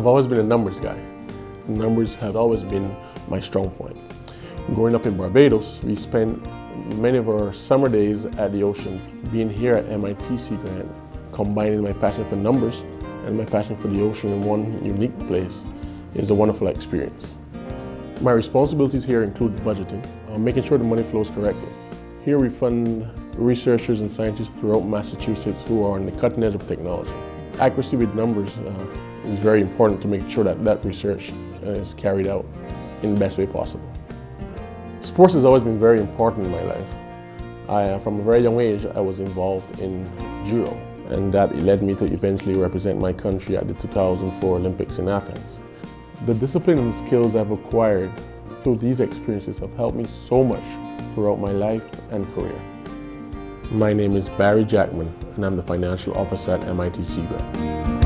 I've always been a numbers guy. Numbers have always been my strong point. Growing up in Barbados, we spent many of our summer days at the ocean. Being here at MIT Sea Grant, combining my passion for numbers and my passion for the ocean in one unique place is a wonderful experience. My responsibilities here include budgeting, uh, making sure the money flows correctly. Here we fund researchers and scientists throughout Massachusetts who are on the cutting edge of technology. Accuracy with numbers uh, is very important to make sure that that research uh, is carried out in the best way possible. Sports has always been very important in my life. I, uh, from a very young age, I was involved in judo, and that led me to eventually represent my country at the 2004 Olympics in Athens. The discipline and skills I've acquired through these experiences have helped me so much throughout my life and career. My name is Barry Jackman, and I'm the Financial Officer at MIT Sea Grant.